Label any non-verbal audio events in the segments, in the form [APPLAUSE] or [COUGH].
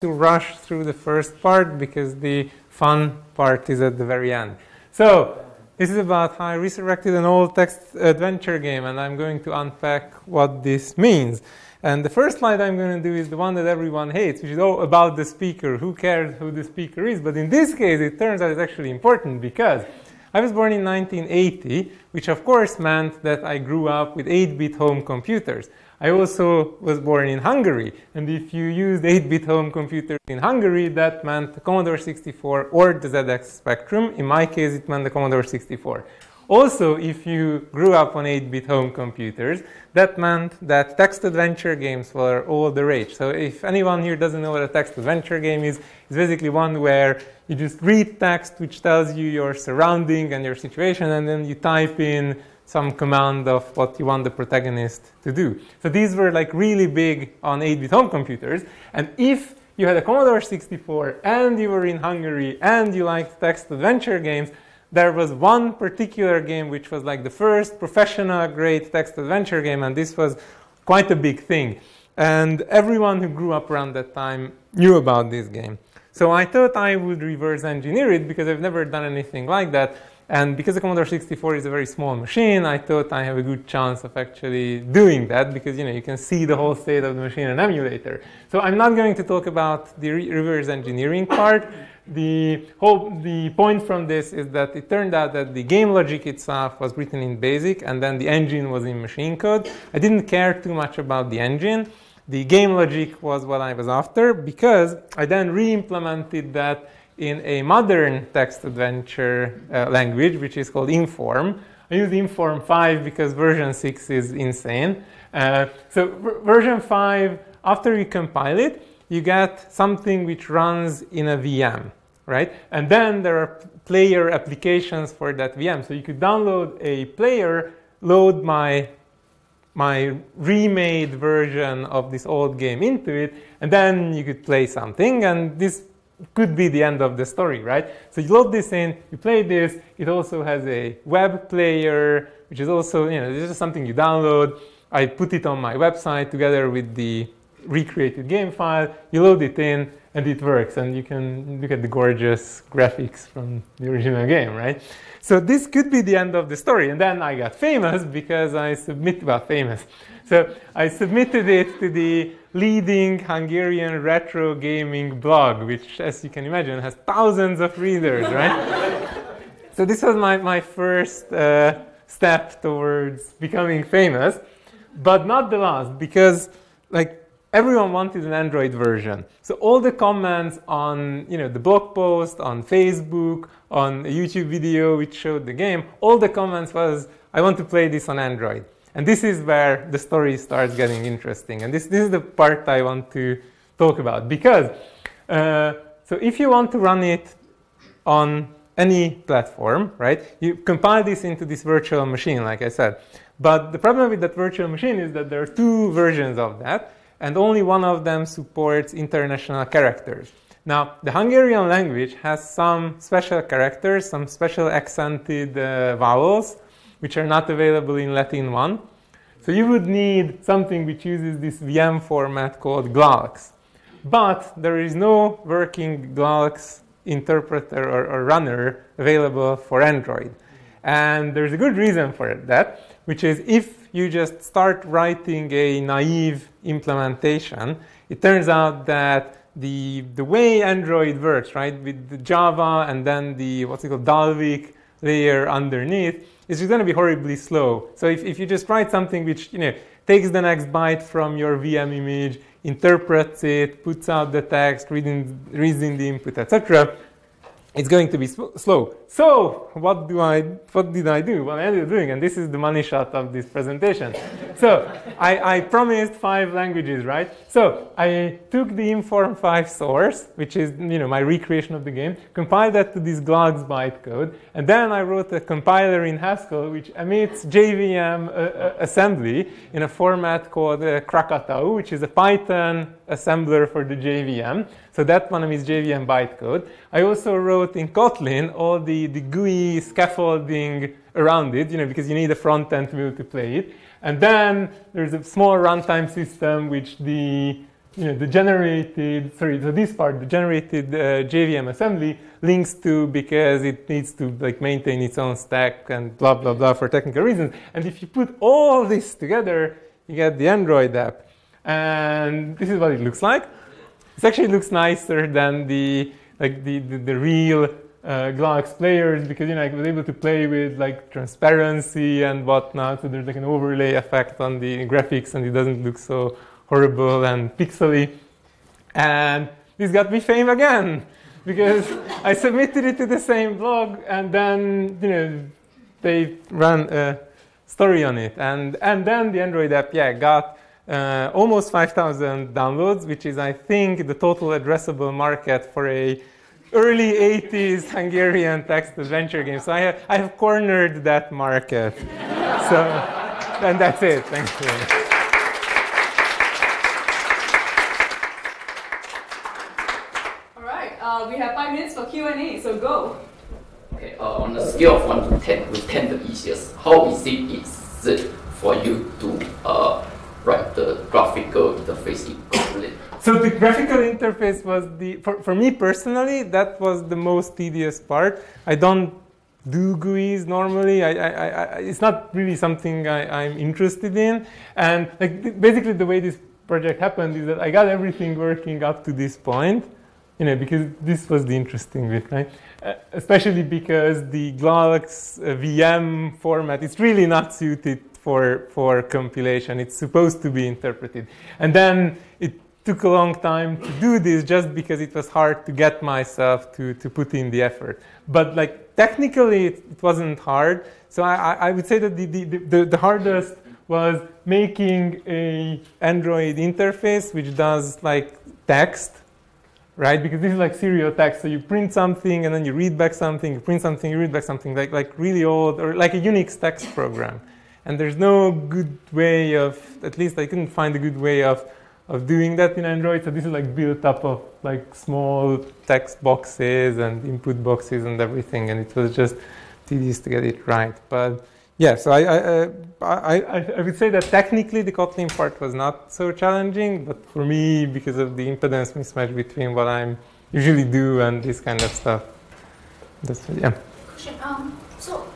to rush through the first part because the fun part is at the very end. So this is about how I resurrected an old text adventure game and I'm going to unpack what this means. And the first slide I'm going to do is the one that everyone hates, which is all about the speaker. Who cares who the speaker is? But in this case, it turns out it's actually important because I was born in 1980, which of course meant that I grew up with 8-bit home computers. I also was born in Hungary, and if you used 8-bit home computers in Hungary, that meant the Commodore 64 or the ZX Spectrum. In my case, it meant the Commodore 64. Also, if you grew up on 8-bit home computers, that meant that text adventure games were all the rage. So if anyone here doesn't know what a text adventure game is, it's basically one where you just read text which tells you your surrounding and your situation, and then you type in some command of what you want the protagonist to do. So these were like really big on 8-bit home computers. And if you had a Commodore 64 and you were in Hungary and you liked text adventure games, there was one particular game which was like the first professional grade text adventure game, and this was quite a big thing. And everyone who grew up around that time knew about this game. So I thought I would reverse engineer it because I've never done anything like that. And because the Commodore 64 is a very small machine, I thought I have a good chance of actually doing that because you know you can see the whole state of the machine in an emulator. So I'm not going to talk about the re reverse engineering part. The whole the point from this is that it turned out that the game logic itself was written in BASIC and then the engine was in machine code. I didn't care too much about the engine. The game logic was what I was after because I then re-implemented that in a modern text adventure uh, language, which is called Inform. I use Inform 5 because version 6 is insane. Uh, so version 5, after you compile it, you get something which runs in a VM, right? And then there are player applications for that VM. So you could download a player, load my my remade version of this old game into it, and then you could play something. And this could be the end of the story, right? So you load this in, you play this. It also has a web player, which is also, you know, this is something you download. I put it on my website together with the recreated game file. You load it in, and it works. And you can look at the gorgeous graphics from the original game, right? So this could be the end of the story. And then I got famous because I submit, well, famous. So I submitted it to the leading Hungarian retro gaming blog, which, as you can imagine, has thousands of readers, right? [LAUGHS] so this was my, my first uh, step towards becoming famous, but not the last, because like everyone wanted an Android version. So all the comments on you know the blog post, on Facebook, on a YouTube video which showed the game, all the comments was, I want to play this on Android. And this is where the story starts getting interesting. And this, this is the part I want to talk about. Because, uh, so if you want to run it on any platform, right, you compile this into this virtual machine, like I said. But the problem with that virtual machine is that there are two versions of that, and only one of them supports international characters. Now, the Hungarian language has some special characters, some special accented uh, vowels, which are not available in Latin 1. So you would need something which uses this VM format called Glulx. But there is no working Glulx interpreter or, or runner available for Android. And there's a good reason for that, which is if you just start writing a naive implementation, it turns out that the, the way Android works, right, with the Java and then the, what's it called, Dalvik layer underneath, is just going to be horribly slow. So if, if you just write something which, you know, takes the next byte from your VM image, interprets it, puts out the text, reading, reading the input, etc., it's going to be slow. So what do I, what did I do? What am I doing, and this is the money shot of this presentation. so I, I, promised five languages, right? So I took the Inform 5 source, which is you know my recreation of the game, compiled that to this Glulx bytecode, and then I wrote a compiler in Haskell which emits JVM uh, uh, assembly in a format called uh, Krakatau, which is a Python assembler for the JVM. So that one is JVM bytecode. I also wrote in Kotlin all the, the GUI scaffolding around it, you know, because you need a front end to be able to play it. And then there's a small runtime system which the you know, the generated, sorry, so this part, the generated uh, JVM assembly links to because it needs to like maintain its own stack and blah, blah, blah for technical reasons. And if you put all this together, you get the Android app. And this is what it looks like. It actually looks nicer than the, like the, the, the real uh, Glulx players because you know I was able to play with like transparency and whatnot. So there's like an overlay effect on the graphics, and it doesn't look so horrible and pixely. And this got me fame again because I submitted it to the same blog, and then you know they ran a story on it, and and then the Android app, yeah, got. Uh, almost 5,000 downloads, which is, I think, the total addressable market for a early 80s Hungarian text adventure game. So I have, I have cornered that market. so, and that's it. Thank you. All right, uh, we have five minutes for Q&A, so go. Okay, uh, on a scale of 1 to 10, with 10 the easiest, how easy is it for you to uh, write the graphical interface in Kotlin? So the graphical interface was the, for, for me personally, that was the most tedious part. I don't do GUIs normally. I, I, I, it's not really something I, am interested in. And like basically the way this project happened is that I got everything working up to this point, you know, because this was the interesting bit, right? Uh, especially because the Glulx uh, VM format is really not suited for, for compilation. It's supposed to be interpreted. And then it took a long time to do this just because it was hard to get myself to, to put in the effort. But like technically it, it wasn't hard. So I, I would say that the, the, the, the hardest was making a Android interface which does like text, right? Because this is like serial text. So you print something and then you read back something, you print something, you read back something, like, like really old, or like a Unix text program. And there's no good way of, at least I couldn't find a good way of of doing that in Android. So this is like built up of like small text boxes and input boxes and everything, and it was just tedious to get it right. But yeah, so I, I, uh, I, I, would say that technically the Kotlin part was not so challenging, but for me, because of the impedance mismatch between what I'm usually do and this kind of stuff, that's yeah. Um, so,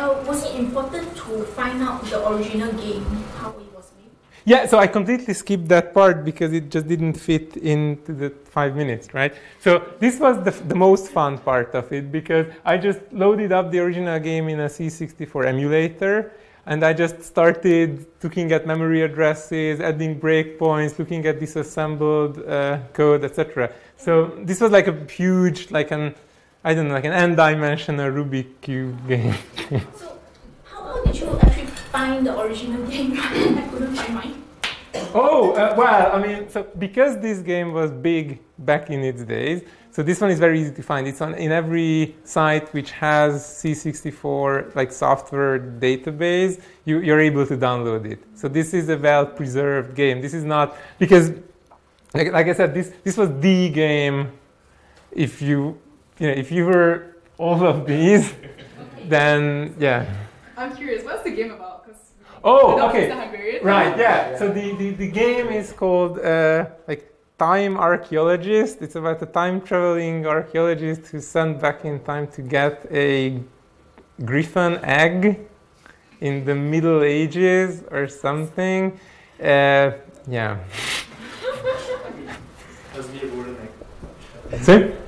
uh, was it important to find out the original game how it was made? yeah, so I completely skipped that part because it just didn't fit into the five minutes, right? So this was the, the most fun part of it because I just loaded up the original game in a C64 emulator and I just started looking at memory addresses, adding breakpoints, looking at disassembled uh, code, etc. So this was like a huge, like an, I don't know, like an n-dimensional Rubik cube game. so how did you actually find the original game. [LAUGHS] I couldn't find mine. Oh, uh, well, I mean, so because this game was big back in its days, so this one is very easy to find. It's on in every site which has C64 like software database. You, you're able to download it. So this is a well-preserved game. This is not because, like, like I said, this this was the game. If you, you know, if you were all of these, then yeah. I'm curious. What's the game about? Oh, okay. Right, yeah. So the, the, the game is called uh, like Time Archaeologist. It's about a time traveling archaeologist who's sent back in time to get a griffin egg in the Middle Ages or something. Uh, yeah. [LAUGHS] Must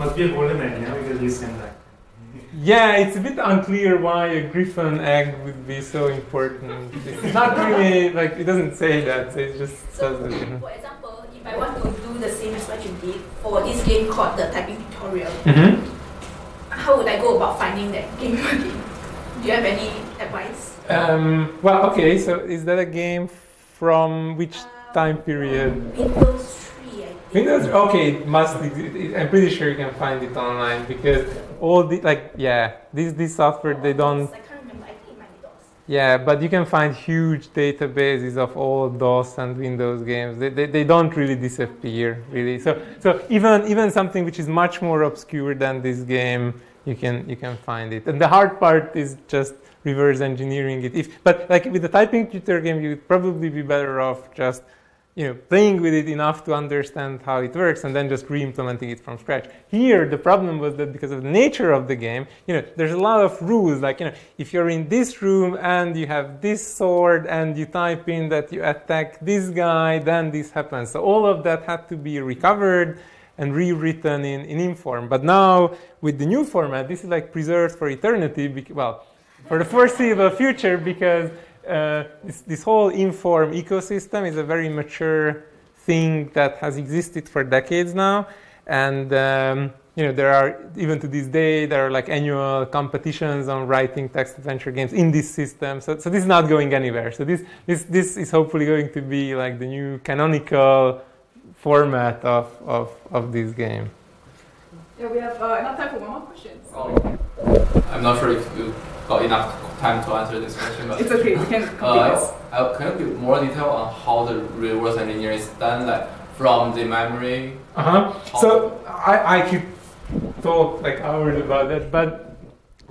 Must be a golden egg, yeah, because you send that. Yeah, it's a bit unclear why a griffin egg would be so important. It's not really like it doesn't say that. So it just so, says it. You know. For example, if I want to do the same as what you did for this game called the typing tutorial, mm-hmm. how would I go about finding that game again? Do you have any advice? Um, well, okay. So is that a game from which uh, time period? Windows Windows, okay, must. I'm pretty sure you can find it online because all the like, yeah, this this software they don't. I can't remember. I think it might be DOS. Yeah, but you can find huge databases of all DOS and Windows games. They, they, they don't really disappear, really. So so even even something which is much more obscure than this game, you can you can find it. And the hard part is just reverse engineering it. If but like with the typing tutor game, you'd probably be better off just you know, playing with it enough to understand how it works and then just re-implementing it from scratch. Here, the problem was that because of the nature of the game, you know, there's a lot of rules. Like, you know, if you're in this room and you have this sword and you type in that you attack this guy, then this happens. So all of that had to be recovered and rewritten in, in Inform. But now, with the new format, this is like preserved for eternity. Well, for the foreseeable future, because uh, this, this, whole inform ecosystem is a very mature thing that has existed for decades now. And um, you know, there are even to this day there are like annual competitions on writing text adventure games in this system. So, so this is not going anywhere. So this this this is hopefully going to be like the new canonical format of of, of this game. Yeah, we have uh, enough time for one more question. Oh, I'm not sure if you got enough time to answer this question, but it's okay. We can [LAUGHS] uh, uh, can you give more detail on how the reverse engineering is done, like from the memory? Uh huh. So I, I could talk like hours about that, but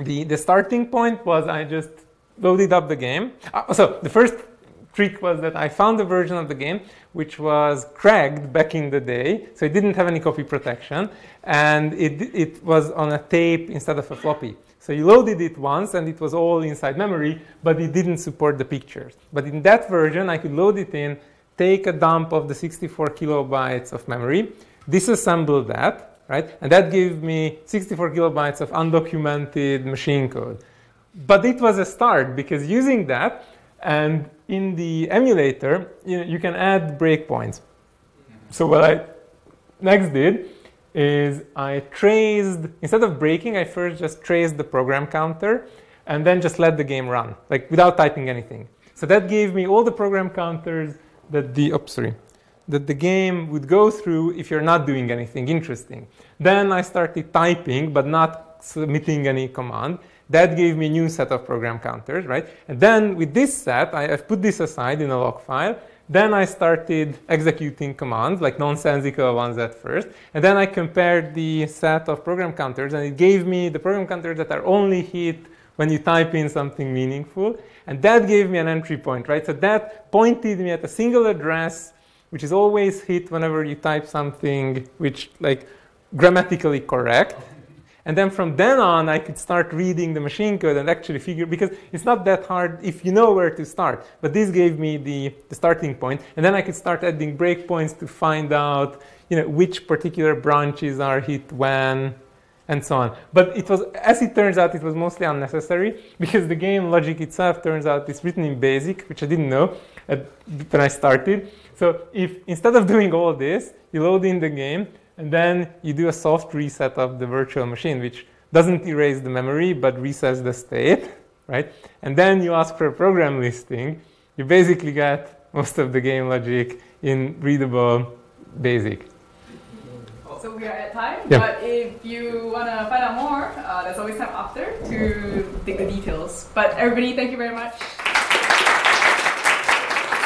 the the starting point was I just loaded up the game. Uh, so the first trick was that I found a version of the game which was cracked back in the day, so it didn't have any copy protection, and it, it was on a tape instead of a floppy. So you loaded it once and it was all inside memory, but it didn't support the pictures. But in that version, I could load it in, take a dump of the 64 kilobytes of memory, disassemble that, right? And that gave me 64 kilobytes of undocumented machine code. But it was a start because using that and in the emulator, you, know, you can add breakpoints. So what I next did is I traced, instead of breaking, I first just traced the program counter and then just let the game run, like without typing anything. So that gave me all the program counters that the, oops, sorry, that the game would go through if you're not doing anything interesting. Then I started typing, but not submitting any command. That gave me a new set of program counters, right? And then with this set, I, have put this aside in a log file, then I started executing commands, like nonsensical ones at first. And then I compared the set of program counters, and it gave me the program counters that are only hit when you type in something meaningful. And that gave me an entry point, right? So that pointed me at a single address, which is always hit whenever you type something which, like, grammatically correct. And then from then on, I could start reading the machine code and actually figure, because it's not that hard if you know where to start. But this gave me the, the starting. And then I could start adding breakpoints to find out, you know, which particular branches are hit when, and so on. But it was, as it turns out, it was mostly unnecessary because the game logic itself turns out is written in BASIC, which I didn't know at, when I started. So if instead of [LAUGHS] doing all this, you load in the game, and then you do a soft reset of the virtual machine, which doesn't erase the memory, but resets the state, right? And then you ask for a program listing. You basically get most of the game logic in readable BASIC. So we are at time, yeah. but if you want to find out more, uh, there's always time after to dig the details. But everybody, thank you very much.